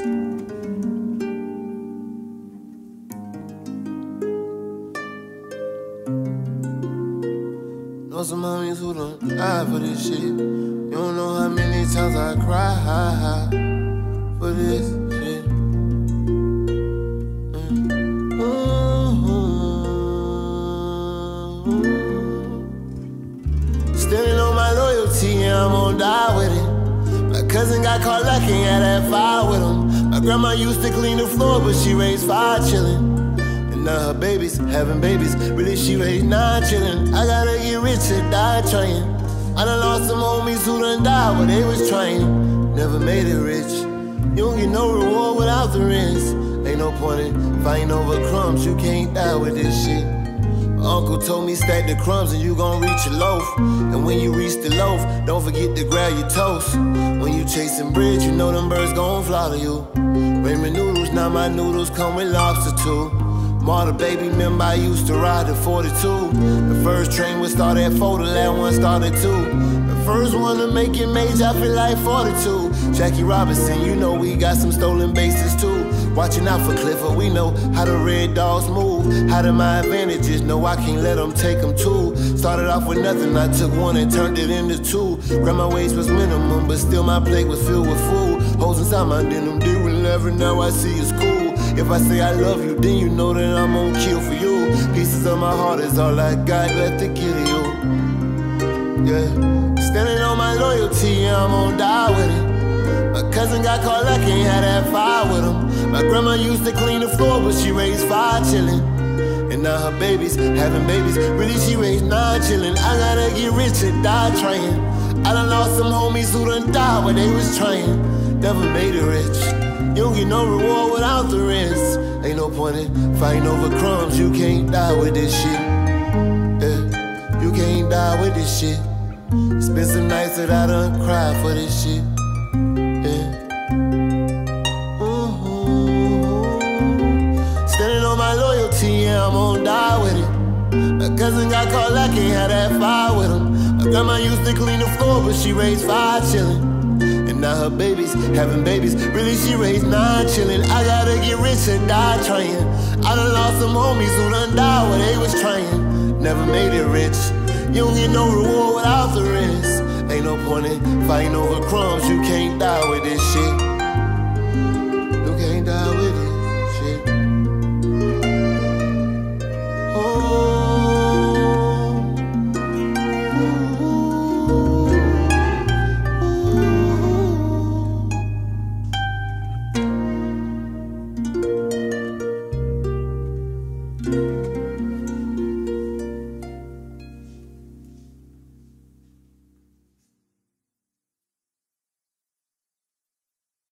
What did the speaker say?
Know some homies who don't die for this shit. You don't know how many times I cry for this shit. Mm. Mm-hmm. Standing on my loyalty, yeah, I'm gonna die with it. Cousin got caught lacking at that fire with him. My grandma used to clean the floor, but she raised five chillin'. And now her babies having babies. Really, she raised nine chillin'. I gotta get rich or die trying. I done lost some homies who done died when they was trying. Never made it rich. You don't get no reward without the risk. Ain't no point in fighting over crumbs. You can't die with this shit. Uncle told me stack the crumbs and you gon' reach your loaf. And when you reach the loaf, don't forget to grab your toast. When you chasing bread, you know them birds gon' fly to you. Ramen noodles, now my noodles come with lobster too. Marta baby, remember I used to ride the 42. The first train would start at 4, the last one started 2. The first one to make it major, I feel like 42. Jackie Robinson, you know we got some stolen bases too. Watching out for Clifford, we know how the red dogs move. How to my advantages, no, I can't let them take them too. Started off with nothing, I took one and turned it into two. Grandma waist was minimum, but still my plate was filled with food. Holes inside my denim, did whenever now I see it's cool. If I say I love you, then you know that I'm gonna kill for you. Pieces of my heart is all I got left to give you. Yeah, standing on my loyalty, I'm gonna die with it. My cousin got caught lucky, had that fire. My grandma used to clean the floor, but she raised five chillin'. And now her babies having babies. Really, she raised nine chillin'. I gotta get rich and die trying. I done lost some homies who done died when they was trying. Never made it rich. You don't get no reward without the risk. Ain't no point in fighting over crumbs. You can't die with this shit. Yeah, you can't die with this shit. Spend some nights that I done cry for this shit. I'm gonna die with it. My cousin got caught lucky, had that fire with him. My grandma used to clean the floor, but she raised five chillin'. And now her babies having babies. Really, she raised nine chillin'. I gotta get rich and die trying. I done lost some homies who done died when they was trying. Never made it rich. You don't get no reward without the risk. Ain't no point in fighting over crumbs. You can't die